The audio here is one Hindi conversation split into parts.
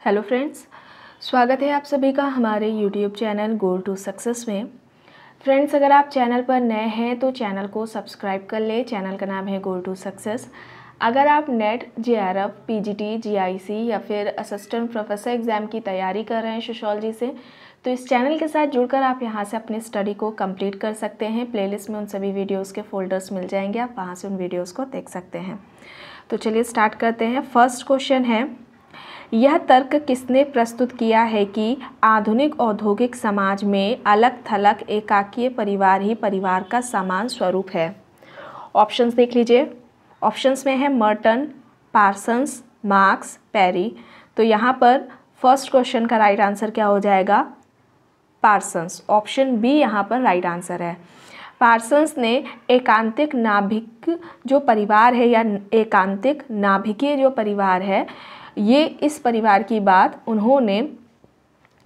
हेलो फ्रेंड्स, स्वागत है आप सभी का हमारे YouTube channel goal to success में। फ्रेंड्स, अगर आप चैनल पर नए हैं तो चैनल को सब्सक्राइब कर ले। चैनल का नाम है गोल टू सक्सेस अगर आप NET J R F P G T G I C या फिर असिस्टेंट प्रोफेसर एग्ज़ाम की तैयारी कर रहे हैं सोशोलॉजी से तो इस चैनल के साथ जुड़कर आप यहाँ से अपनी स्टडी को कंप्लीट कर सकते हैं। प्लेलिस्ट में उन सभी वीडियोस के फोल्डर्स मिल जाएँगे। आप वहाँ से उन वीडियोस को देख सकते हैं। तो चलिए स्टार्ट करते हैं। फ़र्स्ट क्वेश्चन है यह तर्क किसने प्रस्तुत किया है कि आधुनिक औद्योगिक समाज में अलग थलग एकाकीय परिवार ही परिवार का समान स्वरूप है? ऑप्शंस देख लीजिए। ऑप्शंस में है मर्टन पार्सन्स मार्क्स पैरी तो यहाँ पर फ़र्स्ट क्वेश्चन का राइट आंसर क्या हो जाएगा? पार्सन्स ऑप्शन बी यहाँ पर राइट आंसर है। पार्सन्स ने एकांतिक नाभिक जो परिवार है या एकांतिक नाभिकीय जो परिवार है ये इस परिवार की बात उन्होंने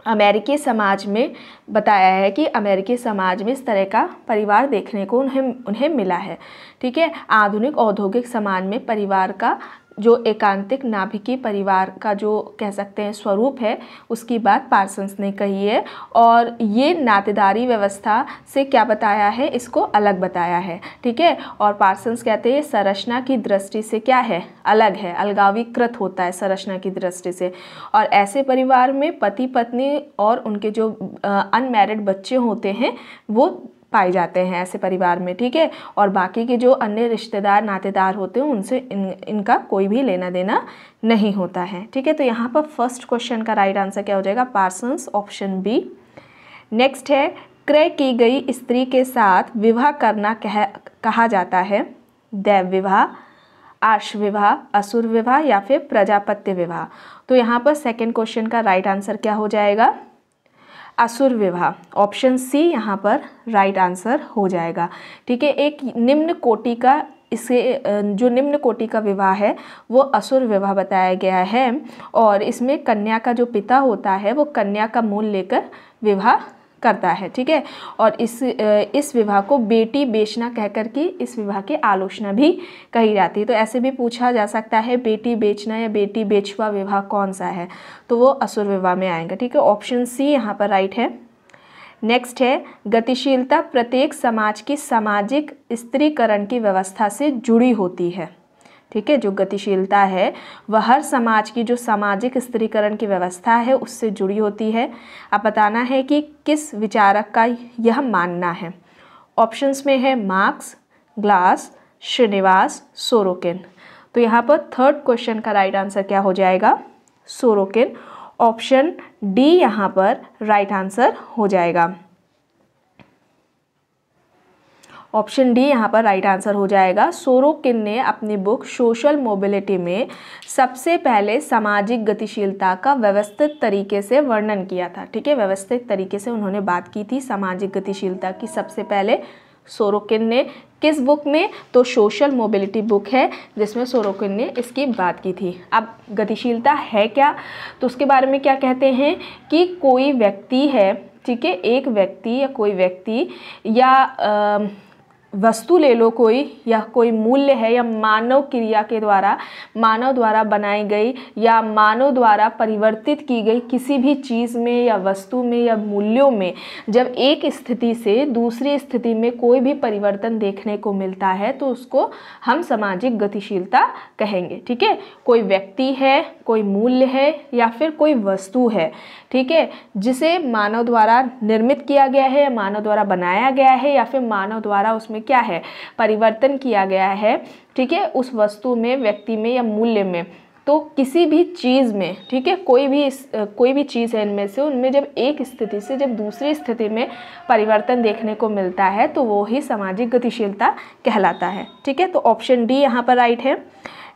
अमेरिकी समाज में बताया है कि अमेरिकी समाज में इस तरह का परिवार देखने को उन्हें उन्हें मिला है। ठीक है? आधुनिक औद्योगिक समाज में परिवार का जो एकांतिक नाभिकी परिवार का जो कह सकते हैं स्वरूप है, उसकी बात पार्सन्स ने कही है। और ये नातेदारी व्यवस्था से क्या बताया है, इसको अलग बताया है, ठीक है? और पार्सन्स कहते हैं, संरचना की दृष्टि से क्या है? अलग है, अलगावीकृत होता है संरचना की दृष्टि से। और ऐसे परिवार में पति पत्नी और उनके जो अनमेरिड बच्चे होते हैं, वो पाए जाते हैं ऐसे परिवार में, ठीक है? और बाकी के जो अन्य रिश्तेदार, नातेदार होते हैं, उनसे इन, इनका कोई भी लेना देना नहीं होता है, ठीक है? तो यहाँ पर फ़र्स्ट क्वेश्चन का राइट आंसर क्या हो जाएगा? पार्सन्स ऑप्शन बी नेक्स्ट है, क्रय की गई स्त्री के साथ विवाह करना कह, कहा जाता है। दैव विवाह, आर्ष विवाह, असुर विवाह या फिर प्रजापत्य विवाह। तो यहाँ पर सेकेंड क्वेश्चन का राइट आंसर क्या हो जाएगा? असुर विवाह। ऑप्शन सी यहाँ पर राइट आंसर हो जाएगा। ठीक है, एक निम्न कोटि का इसे, जो निम्न कोटि का विवाह है, वो असुर विवाह बताया गया है और इसमें कन्या का जो पिता होता है, वो कन्या का मूल लेकर विवाह करता है, ठीक है? और इस इस विवाह को बेटी बेचना कह कर के इस विवाह की आलोचना भी कही जाती है। तो ऐसे भी पूछा जा सकता है, बेटी बेचना या बेटी बेचवा विवाह कौन सा है? तो वो असुर विवाह में आएगा, ठीक है? ऑप्शन सी यहाँ पर राइट है। नेक्स्ट है, गतिशीलता प्रत्येक समाज की सामाजिक स्त्रीकरण की व्यवस्था से जुड़ी होती है। ठीक है, जो गतिशीलता है, वह हर समाज की जो सामाजिक स्त्रीकरण की व्यवस्था है, उससे जुड़ी होती है। अब बताना है कि किस विचारक का यह मानना है। ऑप्शंस में है मार्क्स, ग्लास, श्रीनिवास, सोरोकिन। तो यहाँ पर थर्ड क्वेश्चन का राइट आंसर क्या हो जाएगा? सोरोकिन। ऑप्शन डी यहाँ पर राइट आंसर हो जाएगा। ऑप्शन डी यहाँ पर राइट आंसर हो जाएगा। सोरोकिन ने अपनी बुक सोशल मोबिलिटी में सबसे पहले सामाजिक गतिशीलता का व्यवस्थित तरीके से वर्णन किया था। ठीक है व्यवस्थित तरीके से उन्होंने बात की थी सामाजिक गतिशीलता की सबसे पहले। सोरोकिन ने किस बुक में? तो सोशल मोबिलिटी बुक है जिसमें सोरोकिन ने इसकी बात की थी। अब गतिशीलता है क्या? तो उसके बारे में क्या कहते हैं कि कोई व्यक्ति है ठीक है एक व्यक्ति या कोई व्यक्ति या आ, वस्तु ले लो कोई, या कोई मूल्य है, या मानव क्रिया के द्वारा, मानव द्वारा बनाई गई, या मानव द्वारा परिवर्तित की गई किसी भी चीज़ में, या वस्तु में, या मूल्यों में, जब एक स्थिति से दूसरी स्थिति में कोई भी परिवर्तन देखने को मिलता है तो उसको हम सामाजिक गतिशीलता कहेंगे, ठीक है? कोई व्यक्ति है, कोई मूल्य है, या फिर कोई वस्तु है ठीक है? जिसे मानव द्वारा निर्मित किया गया है मानव द्वारा बनाया गया है या फिर मानव द्वारा उसमें क्या है? परिवर्तन किया गया है ठीक है? उस वस्तु में व्यक्ति में या मूल्य में। तो किसी भी चीज़ में ठीक है? कोई भी इस, कोई भी चीज़ है इनमें से उनमें जब एक स्थिति से जब दूसरी स्थिति में परिवर्तन देखने को मिलता है तो वो ही सामाजिक गतिशीलता कहलाता है ठीक है? तो ऑप्शन डी यहाँ पर राइट है।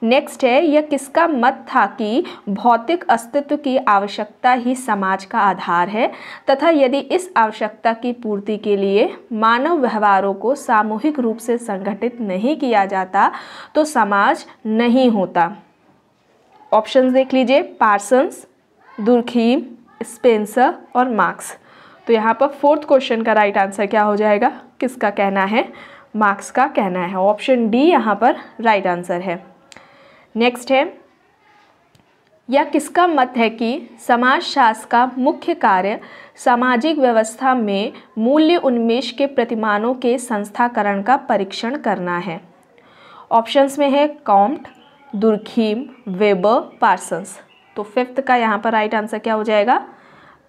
नेक्स्ट है, यह किसका मत था कि भौतिक अस्तित्व की आवश्यकता ही समाज का आधार है, तथा यदि इस आवश्यकता की पूर्ति के लिए मानव व्यवहारों को सामूहिक रूप से संगठित नहीं किया जाता तो समाज नहीं होता। ऑप्शंस देख लीजिए पार्सन्स दुर्खीम स्पेंसर और मार्क्स तो यहाँ पर फोर्थ क्वेश्चन का राइट आंसर क्या हो जाएगा? किसका कहना है? मार्क्स का कहना है। ऑप्शन डी यहाँ पर राइट आंसर है। नेक्स्ट है यह किसका मत है कि समाजशास्त्र का मुख्य कार्य सामाजिक व्यवस्था में मूल्य उन्मेष के प्रतिमानों के संस्थाकरण का परीक्षण करना है? ऑप्शंस में है कॉम्ट दुर्खीम वेबर पार्सन्स तो फिफ्थ का यहाँ पर राइट आंसर क्या हो जाएगा?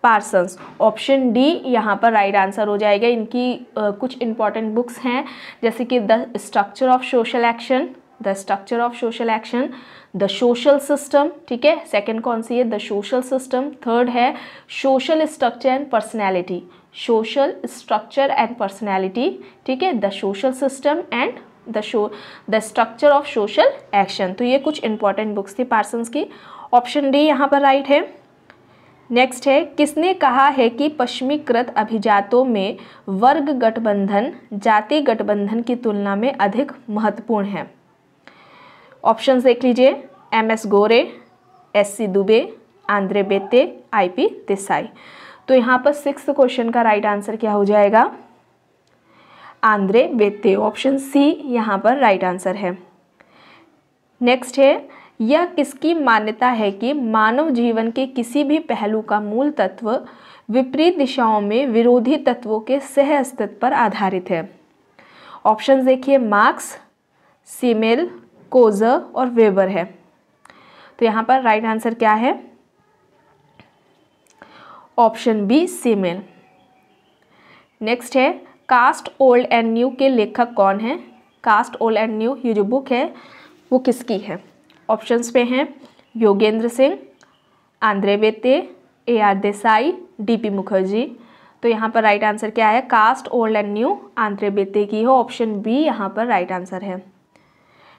पार्सन्स ऑप्शन डी यहाँ पर राइट आंसर हो जाएगा। इनकी uh, कुछ इंपॉर्टेंट बुक्स हैं जैसे कि the structure of social action the structure of social action the social system ठीक है? सेकेंड कौन सी है? द सोशल सिस्टम थर्ड है social structure and personality social structure and personality ठीक है? The social system and the show the structure of social action तो ये कुछ इंपॉर्टेंट बुक्स थी पार्सन्स की। ऑप्शन डी यहाँ पर राइट है। नेक्स्ट है, किसने कहा है कि पश्चिमीकृत अभिजातों में वर्ग गठबंधन जाति गठबंधन की तुलना में अधिक महत्वपूर्ण है? ऑप्शंस देख लीजिए। M S Gore, S C Dube, Andre Beteille I P Desai. तो यहाँ पर सिक्स क्वेश्चन का राइट आंसर क्या हो जाएगा? आंद्रे बेते ऑप्शन सी यहाँ पर राइट आंसर है। नेक्स्ट है, यह किसकी मान्यता है कि मानव जीवन के किसी भी पहलू का मूल तत्व विपरीत दिशाओं में विरोधी तत्वों के सह अस्तित्व पर आधारित है। ऑप्शन देखिए, मार्क्स, सीमेल कोजर और वेबर है। तो यहाँ पर राइट right आंसर क्या है? ऑप्शन बी सीमेल नेक्स्ट है कास्ट ओल्ड एंड न्यू के लेखक कौन है? कास्ट ओल्ड एंड न्यू ये जो बुक है, वो किसकी है? ऑप्शंस पे हैं, Yogendra Singh, Andre Beteille A R Desai DP Mukherjee. तो यहाँ पर राइट आंसर क्या है? Caste old and new Andre Beteille की हो। ऑप्शन बी यहाँ पर राइट आंसर है।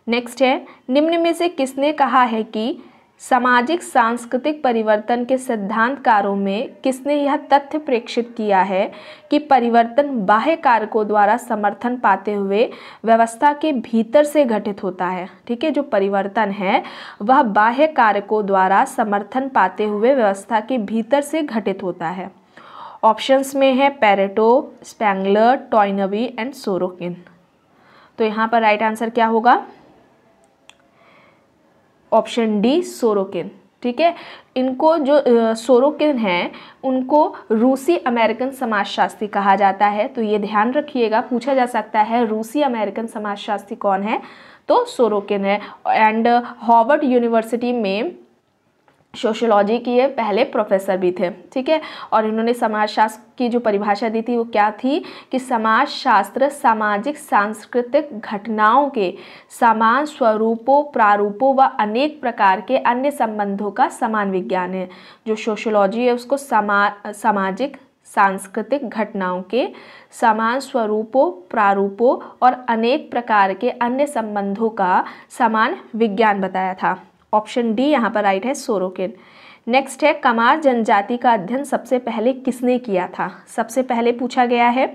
नेक्स्ट है, निम्न में से किसने कहा है कि सामाजिक सांस्कृतिक परिवर्तन के सिद्धांतकारों में किसने यह तथ्य प्रेक्षित किया है कि परिवर्तन बाह्य कारकों द्वारा समर्थन पाते हुए व्यवस्था के भीतर से घटित होता है? ठीक है, जो परिवर्तन है, वह बाह्य कारकों द्वारा समर्थन पाते हुए व्यवस्था के भीतर से घटित होता है। ऑप्शंस में है Pareto Spengler Toynbee and Sorokin तो यहाँ पर राइट आंसर क्या होगा? ऑप्शन डी सोरोकिन, ठीक है? इनको जो सोरोकिन हैं, उनको रूसी अमेरिकन समाजशास्त्री कहा जाता है। तो ये ध्यान रखिएगा, पूछा जा सकता है रूसी अमेरिकन समाजशास्त्री कौन है? तो सोरोकिन है। एंड हॉवर्ड यूनिवर्सिटी में सोशोलॉजी की ये पहले प्रोफेसर भी थे, ठीक है? और इन्होंने समाजशास्त्र की जो परिभाषा दी थी वो क्या थी? कि समाजशास्त्र सामाजिक, सांस्कृतिक घटनाओं के समान स्वरूपों, प्रारूपों व अनेक प्रकार के अन्य संबंधों का समान विज्ञान है। जो सोशोलॉजी है उसको समा, सामाजिक, सांस्कृतिक घटनाओं के समान स्वरूपों, प्रारूपों और अनेक प्रकार के अन्य संबंधों का समान विज्ञान बताया था। ऑप्शन डी यहाँ पर राइट है, सोरोकिन। नेक्स्ट है, कमार जनजाति का अध्ययन सबसे पहले किसने किया था? सबसे पहले पूछा गया है।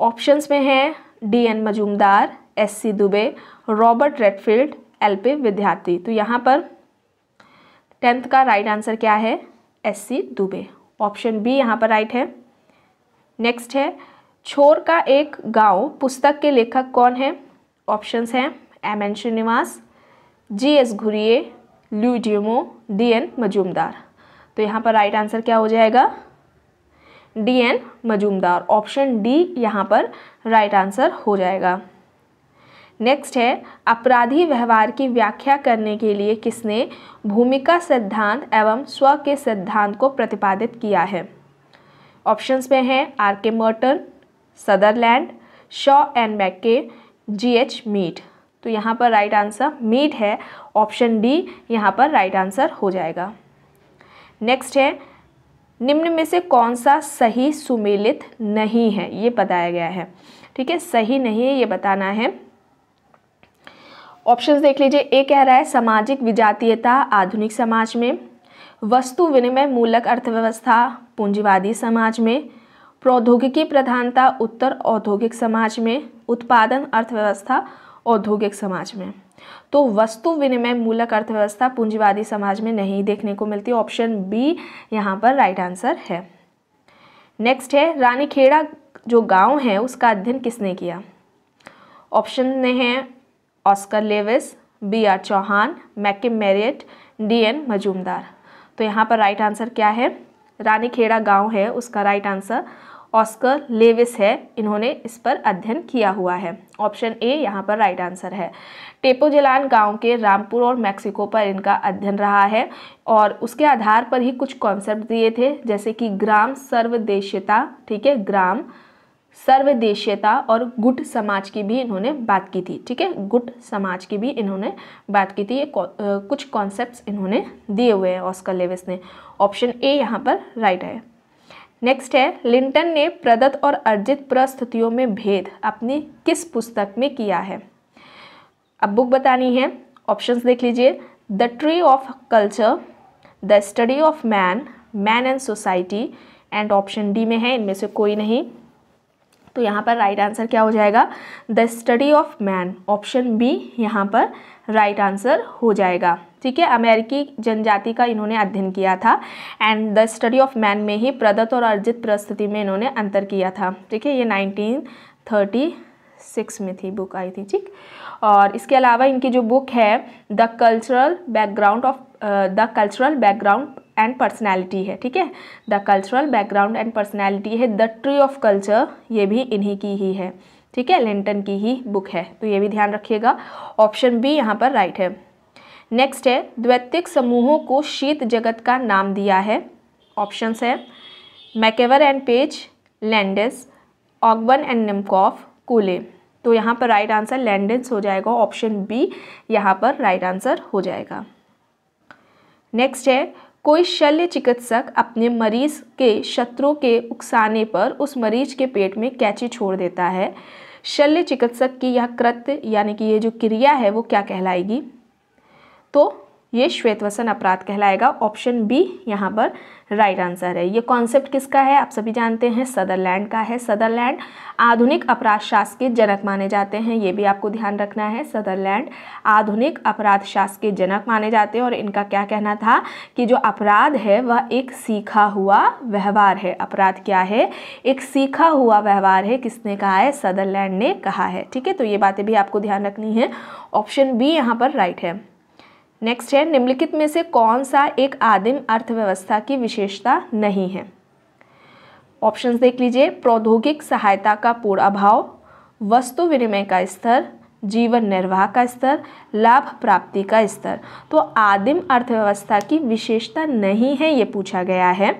ऑप्शंस में है D N Majumdar, S C Dube, Robert Redfield, L P Vidyarthi. तो यहाँ पर टेंथ का राइट आंसर क्या है? S C Dube. Option B यहाँ पर राइट है। नेक्स्ट है, छोर का एक गाँव पुस्तक के लेखक कौन है? ऑप्शंस हैं M N Srinivas G S Ghurye ल्यूडियमो D N Majumdar. तो यहाँ पर राइट आंसर क्या हो जाएगा? D N Majumdar. Option D यहाँ पर राइट आंसर हो जाएगा। नेक्स्ट है, अपराधी व्यवहार की व्याख्या करने के लिए किसने भूमिका सिद्धांत एवं स्व के सिद्धांत को प्रतिपादित किया है? ऑप्शंस में है आर के मर्टन सदरलैंड शॉ एंड मैके जी एच मीट तो यहाँ पर राइट आंसर मीट है। ऑप्शन डी यहाँ पर राइट आंसर हो जाएगा। नेक्स्ट है, निम्न में से कौन सा सही सुमेलित नहीं है? ये बताया गया है। ठीक है, सही नहीं है, ये बताना है। ऑप्शंस देख लीजिए। ए कह रहा है, सामाजिक विजातीयता, आधुनिक समाज में। वस्तु विनिमय, मूलक अर्थव्यवस्था, पूंजीवादी समाज में। प्रौद्योगिकी प्रधानता, उत्तर औद्योगिक समाज में। उत्पादन, अर्थव्यवस्था औद्योगिक समाज में। तो वस्तु विनिमय मूलक अर्थव्यवस्था पूंजीवादी समाज में नहीं देखने को मिलती। ऑप्शन बी यहाँ पर राइट आंसर है। नेक्स्ट है, रानीखेड़ा जो गाँव है, उसका अध्ययन किसने किया? ऑप्शन में है Oscar Lewis, B R Chauhan, McKim Marriott, D N Majumdar. तो यहाँ पर राइट आंसर क्या है? रानीखेड़ा गाँव है, उसका राइट आंसर ऑस्कर लेविस है, इन्होंने इस पर अध्ययन किया हुआ है। ऑप्शन ए यहाँ पर राइट आंसर है। टेपोजिलान गाँव के रामपुर और मैक्सिको पर इनका अध्ययन रहा है और उसके आधार पर ही कुछ कॉन्सेप्ट दिए थे, जैसे कि ग्राम सर्वदेशीयता, ठीक है, ग्राम सर्वदेशीयता और गुट समाज की भी इन्होंने बात की थी, ठीक है, गुट समाज की भी इन्होंने बात की थी। ये कुछ कॉन्सेप्ट्स इन्होंने दिए हुए हैं ऑस्कर लेविस ने। ऑप्शन ए यहाँ पर राइट है। नेक्स्ट है लिंटन ने प्रदत्त और अर्जित प्रस्तुतियों में भेद अपनी किस पुस्तक में किया है? अब बुक बतानी है। ऑप्शंस देख लीजिए। The tree of culture the study of man man and society and option D में है, इनमें से कोई नहीं। तो यहाँ पर राइट आंसर क्या हो जाएगा? The study of man option B यहाँ पर राइट आंसर हो जाएगा। ठीक है? अमेरिकी जनजाति का इन्होंने अध्ययन किया था and the study of man में ही प्रदत्त और अर्जित प्रस्तुति में इन्होंने अंतर किया था। ठीक है? ये नाइनटीन थर्टी सिक्स में थी बुक आई थी, ठीक? और इसके अलावा इनकी जो बुक है the cultural background of the cultural background and personality है, ठीक है? The cultural background and personality है द ट्री ऑफ़ कल्चर ये भी इन्हीं की ही है, ठीक है? लिंटन की ही बुक है तो ये भी ध्यान रखिएगा। ऑप्शन बी यहाँ पर राइट है। नेक्स्ट है, द्वैतिक समूहों को शीत जगत का नाम दिया है। ऑप्शंस है MacIver and Page Landis Ogburn and Nimkoff Cooley तो यहाँ पर राइट आंसर लैंडेंस हो जाएगा ऑप्शन बी यहाँ पर राइट आंसर हो जाएगा। नेक्स्ट है कोई शल्य चिकित्सक अपने मरीज़ के शत्रु के उकसाने पर उस मरीज़ के पेट में कैची छोड़ देता है। शल्य चिकित्सक की यह कृत्य, यानी कि ये जो क्रिया है, वो क्या कहलाएगी? तो ये श्वेतवसन अपराध कहलाएगा। ऑप्शन बी यहाँ पर राइट आंसर है। ये कॉन्सेप्ट किसका है? आप सभी जानते हैं सदरलैंड का है। सदरलैंड आधुनिक अपराध शास्त्र के जनक माने जाते हैं। ये भी आपको ध्यान रखना है। सदरलैंड आधुनिक अपराध शास्त्र के जनक माने जाते हैं और इनका क्या कहना था कि जो अपराध है, वह एक सीखा हुआ व्यवहार है। अपराध क्या है? एक सीखा हुआ व्यवहार है। किसने कहा है? सदरलैंड ने कहा है। ठीक है तो ये बातें भी आपको ध्यान रखनी है। ऑप्शन बी यहाँ पर राइट है। नेक्स्ट है, निम्नलिखित में से कौन सा एक आदिम अर्थव्यवस्था की विशेषता नहीं है? ऑप्शंस देख लीजिए। प्रौद्योगिक सहायता का पूर्ण अभाव वस्तु विनिमय का स्तर, जीवन निर्वाह का स्तर, लाभ प्राप्ति का स्तर। तो आदिम अर्थव्यवस्था की विशेषता नहीं है, ये पूछा गया है।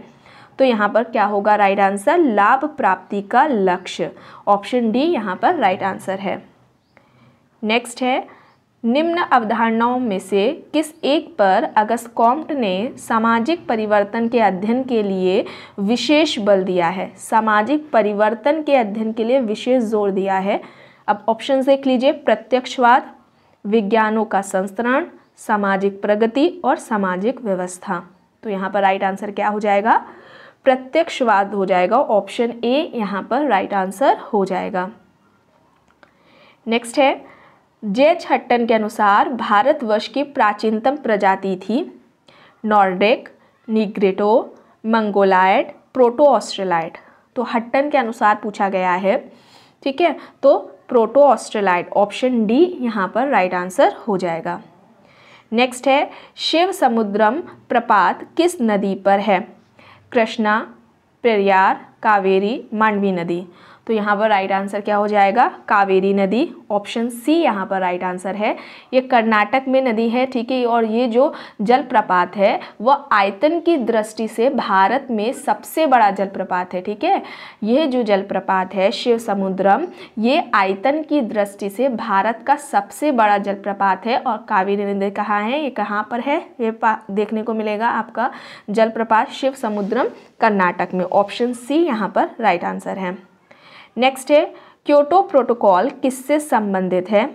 तो यहाँ पर क्या होगा? राइट आंसर लाभ प्राप्ति का लक्ष्य। ऑप्शन डी यहाँ पर राइट आंसर है। नेक्स्ट है निम्न अवधारणाओं में से किस एक पर अगस्त कॉम्ट ने सामाजिक परिवर्तन के अध्ययन के लिए विशेष बल दिया है? सामाजिक परिवर्तन के अध्ययन के लिए विशेष ज़ोर दिया है। अब ऑप्शन देख लीजिए। प्रत्यक्षवाद, विज्ञानों का संस्करण, सामाजिक प्रगति और सामाजिक व्यवस्था। तो यहाँ पर राइट आंसर क्या हो जाएगा? प्रत्यक्षवाद हो जाएगा। ऑप्शन ए यहाँ पर राइट आंसर हो जाएगा। नेक्स्ट है जे हट्टन के अनुसार भारतवर्ष की प्राचीनतम प्रजाति थी। Nordic, Negrito, Mongoloid, Proto Australoid. तो हट्टन के अनुसार पूछा गया है, ठीक है? तो प्रोटो ऑस्ट्रेलाइड, ऑप्शन डी यहाँ पर राइट आंसर हो जाएगा। नेक्स्ट है शिव समुद्रम प्रपात किस नदी पर है? कृष्णा पेरियार कावेरी, मांडवी नदी। तो यहाँ पर राइट आंसर क्या हो जाएगा? कावेरी नदी। ऑप्शन सी यहाँ पर राइट आंसर है। ये कर्नाटक में नदी है, ठीक है? और ये जो जलप्रपात है वह आयतन की दृष्टि से भारत में सबसे बड़ा जलप्रपात है, ठीक है? यह जो जलप्रपात है, शिव समुद्रम, ये आयतन की दृष्टि से भारत का सबसे बड़ा जलप्रपात है। और कावेरी नदी कहाँ है? ये कहाँ पर है? ये देखने को मिलेगा आपका। जलप्रपात शिव समुद्रम, कर्नाटक में। ऑप्शन सी यहाँ पर राइट आंसर है। नेक्स्ट है क्योटो प्रोटोकॉल किससे संबंधित है?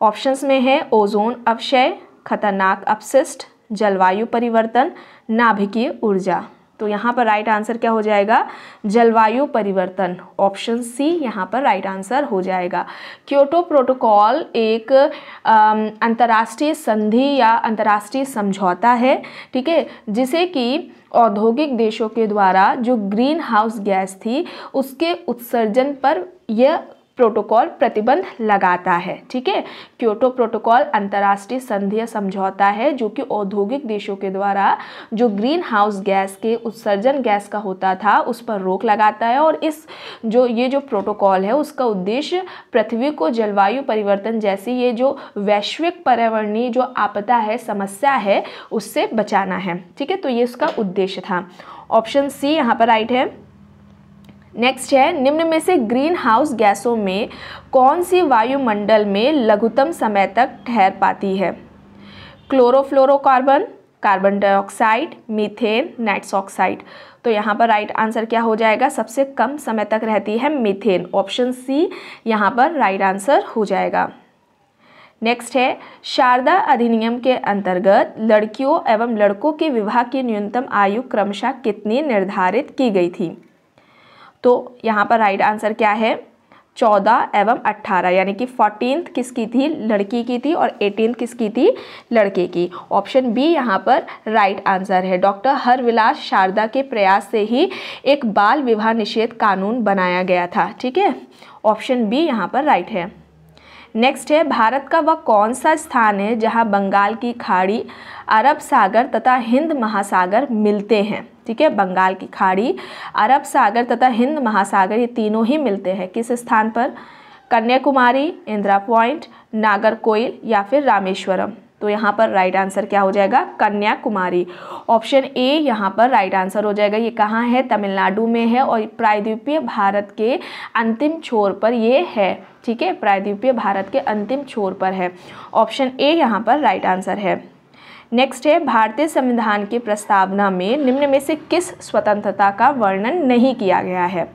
ऑप्शंस में है ओजोन अवशय खतरनाक अपशिष्ट, जलवायु परिवर्तन, नाभिकीय ऊर्जा। तो यहाँ पर राइट आंसर क्या हो जाएगा? जलवायु परिवर्तन। ऑप्शन सी यहाँ पर राइट आंसर हो जाएगा। क्योटो प्रोटोकॉल एक अंतर्राष्ट्रीय संधि या अंतर्राष्ट्रीय समझौता है, ठीक है? जिसे कि औद्योगिक देशों के द्वारा जो ग्रीन हाउस गैस थी उसके उत्सर्जन पर यह प्रोटोकॉल प्रतिबंध लगाता है, ठीक है? क्योटो प्रोटोकॉल अंतर्राष्ट्रीय संधीय समझौता है, जो कि औद्योगिक देशों के द्वारा जो ग्रीन हाउस गैस के उत्सर्जन गैस का होता था, उस पर रोक लगाता है और इस जो ये जो प्रोटोकॉल है, उसका उद्देश्य पृथ्वी को जलवायु परिवर्तन जैसी ये जो वैश्विक पर्यावरणीय जो आपदा है, समस्या है, उससे बचाना है, ठीक है? तो ये उसका उद्देश्य था। ऑप्शन सी यहाँ पर राइट है। नेक्स्ट है, निम्न में से ग्रीन हाउस गैसों में कौन सी वायुमंडल में लघुतम समय तक ठहर पाती है? Chlorofluorocarbon carbon dioxide methane nitrous oxide तो यहाँ पर राइट आंसर क्या हो जाएगा? सबसे कम समय तक रहती है मीथेन ऑप्शन सी यहाँ पर राइट आंसर हो जाएगा। नेक्स्ट है, शारदा अधिनियम के अंतर्गत लड़कियों एवं लड़कों के विवाह की न्यूनतम आयु क्रमशः कितनी निर्धारित की गई थी? तो यहाँ पर राइट आंसर क्या है? चौदह एवं अट्ठारह यानी कि फोर्टीनथ किसकी थी? लड़की की थी और एटीनथ किसकी थी? लड़के की। ऑप्शन बी यहाँ पर राइट आंसर है। डॉक्टर हरविलास शारदा के प्रयास से ही एक बाल विवाह निषेध कानून बनाया गया था। ठीक है? ऑप्शन बी यहाँ पर राइट है। नेक्स्ट है, भारत का वह कौन सा स्थान है जहाँ बंगाल की खाड़ी अरब सागर तथा हिंद महासागर मिलते हैं? ठीक है, बंगाल की खाड़ी अरब सागर तथा हिंद महासागर ये तीनों ही मिलते हैं। किस स्थान पर? कन्याकुमारी, इंदिरा पॉइंट, नागरकोइल या फिर रामेश्वरम? तो यहाँ पर राइट आंसर क्या हो जाएगा? कन्याकुमारी। ऑप्शन ए यहाँ पर राइट आंसर हो जाएगा। ये कहाँ है? तमिलनाडु में है और प्रायद्वीपीय भारत के अंतिम छोर पर ये है। ठीक है, प्रायद्वीपीय भारत के अंतिम छोर पर है। ऑप्शन ए यहाँ पर राइट आंसर है। नेक्स्ट है, भारतीय संविधान की प्रस्तावना में निम्न में से किस स्वतंत्रता का वर्णन नहीं किया गया है?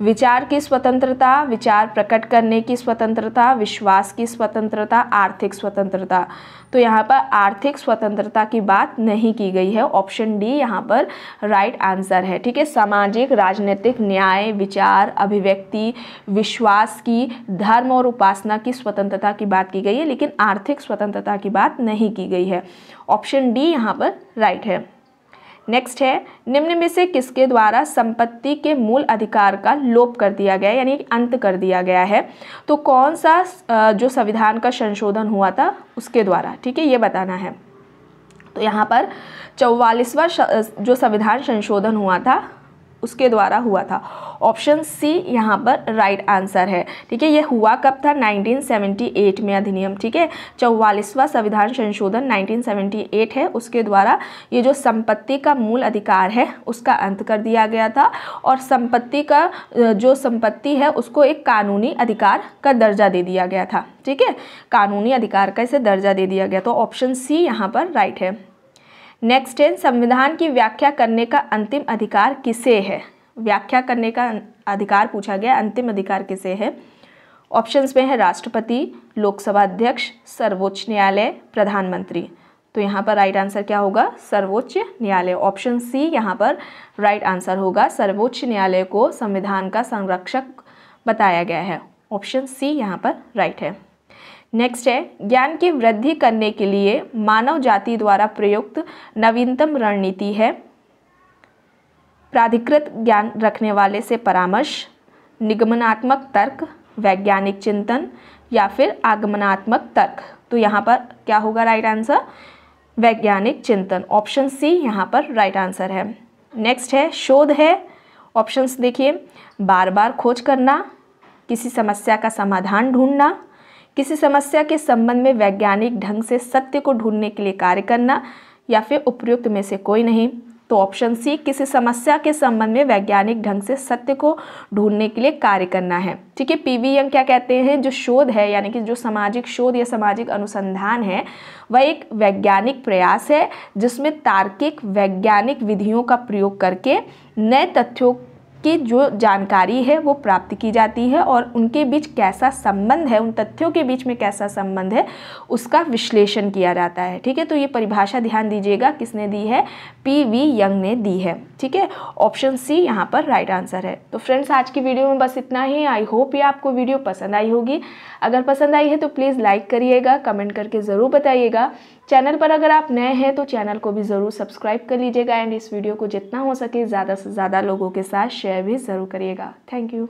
विचार की स्वतंत्रता, विचार प्रकट करने की स्वतंत्रता, विश्वास की स्वतंत्रता, आर्थिक स्वतंत्रता। तो यहाँ पर आर्थिक स्वतंत्रता की बात नहीं की गई है। ऑप्शन डी यहाँ पर राइट आंसर है। ठीक है? सामाजिक, राजनीतिक, न्याय, विचार, अभिव्यक्ति, विश्वास की, धर्म और उपासना की स्वतंत्रता की बात की गई है, लेकिन आर्थिक स्वतंत्रता की बात नहीं की गई है। ऑप्शन डी यहाँ पर राइट है। नेक्स्ट है, निम्न में से किसके द्वारा संपत्ति के मूल अधिकार का लोप कर दिया गया यानी अंत कर दिया गया है? तो कौन सा जो संविधान का संशोधन हुआ था, उसके द्वारा, ठीक है, ये बताना है। तो यहाँ पर चौवालीसवा जो संविधान संशोधन हुआ था उसके द्वारा हुआ था। ऑप्शन सी यहाँ पर राइट right आंसर है। ठीक है, ये हुआ कब था? 1978 में अधिनियम, ठीक है? चौवालीसवां संविधान संशोधन 1978 है। उसके द्वारा ये जो संपत्ति का मूल अधिकार है, उसका अंत कर दिया गया था और संपत्ति का जो संपत्ति है, उसको एक कानूनी अधिकार का दर्जा दे दिया गया था। ठीक है? कानूनी अधिकार का इसे दर्जा दे दिया गया। तो ऑप्शन सी यहाँ पर राइट right है। नेक्स्ट है संविधान की व्याख्या करने का अंतिम अधिकार किसे है? व्याख्या करने का अधिकार पूछा गया, अंतिम अधिकार किसे है? ऑप्शंस में है राष्ट्रपति, लोकसभा अध्यक्ष, सर्वोच्च न्यायालय, प्रधानमंत्री। तो यहाँ पर राइट आंसर क्या होगा? सर्वोच्च न्यायालय। ऑप्शन सी यहाँ पर राइट आंसर होगा। सर्वोच्च न्यायालय को संविधान का संरक्षक बताया गया है। ऑप्शन सी यहाँ पर राइट है। नेक्स्ट है, ज्ञान की वृद्धि करने के लिए मानव जाति द्वारा प्रयुक्त नवीनतम रणनीति है। प्राधिकृत ज्ञान रखने वाले से परामर्श, निगमनात्मक तर्क, वैज्ञानिक चिंतन या फिर आगमनात्मक तर्क। तो यहाँ पर क्या होगा राइट आंसर वैज्ञानिक चिंतन। ऑप्शन सी यहाँ पर राइट आंसर है। नेक्स्ट है, शोध है। ऑप्शंस देखिए बार बार खोज करना, किसी समस्या का समाधान ढूंढना किसी समस्या के संबंध में वैज्ञानिक ढंग से सत्य को ढूँढने के लिए कार्य करना या फिर उपयुक्त में से कोई नहीं। तो ऑप्शन सी, किसी समस्या के संबंध में वैज्ञानिक ढंग से सत्य को ढूँढने के लिए कार्य करना है। ठीक है पीवी यंग क्या कहते हैं? जो शोध है, यानी कि जो सामाजिक शोध या सामाजिक अनुसंधान है, वह एक वैज्ञानिक प्रयास है, जिसमें तार्किक वैज्ञानिक विधियों का प्रयोग करके नए तथ्यों की जो जानकारी है वो प्राप्त की जाती है और उनके बीच कैसा संबंध है, उन तथ्यों के बीच में कैसा संबंध है, उसका विश्लेषण किया जाता है। ठीक है? तो ये परिभाषा ध्यान दीजिएगा, किसने दी है? पी वी यंग ने दी है। ठीक है? ऑप्शन सी यहाँ पर राइट आंसर है। तो फ्रेंड्स आज की वीडियो में बस इतना ही। आई होप ये आपको वीडियो पसंद आई होगी। अगर पसंद आई है तो प्लीज़ लाइक करिएगा कमेंट करके ज़रूर बताइएगा। चैनल पर अगर आप नए हैं तो चैनल को भी ज़रूर सब्सक्राइब कर लीजिएगा एंड इस वीडियो को जितना हो सके ज़्यादा से ज़्यादा लोगों के साथ शेयर भी ज़रूर करिएगा। Thank you